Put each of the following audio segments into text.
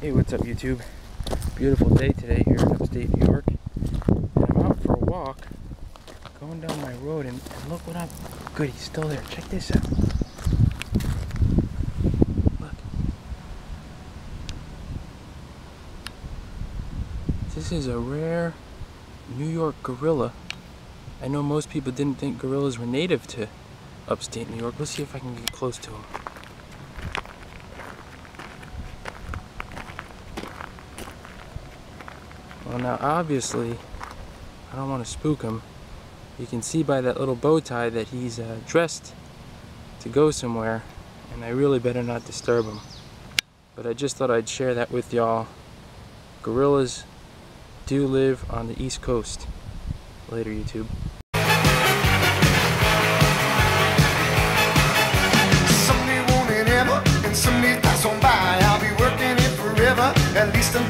Hey, what's up YouTube? Beautiful day today here in upstate New York. And I'm out for a walk, going down my road, and, and look what I'm... Good, he's still there. Check this out. Look. This is a rare New York gorilla. I know most people didn't think gorillas were native to upstate New York. Let's see if I can get close to him. Well now obviously, I don't want to spook him. You can see by that little bow tie that he's uh, dressed to go somewhere and I really better not disturb him. But I just thought I'd share that with y'all. Gorillas do live on the east coast. Later YouTube. Someday won't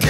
it